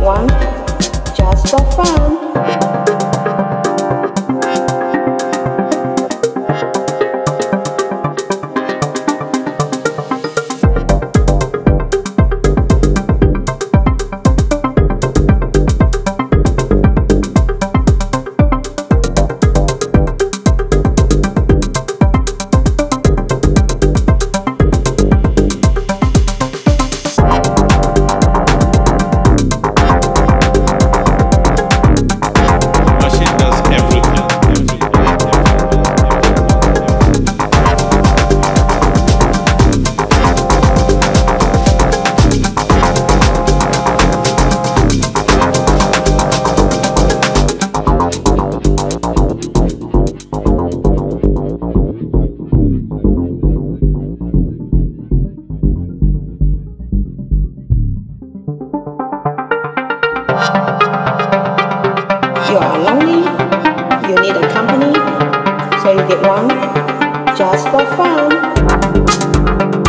one just for fun. are lonely, you need a company, so you get one just for fun.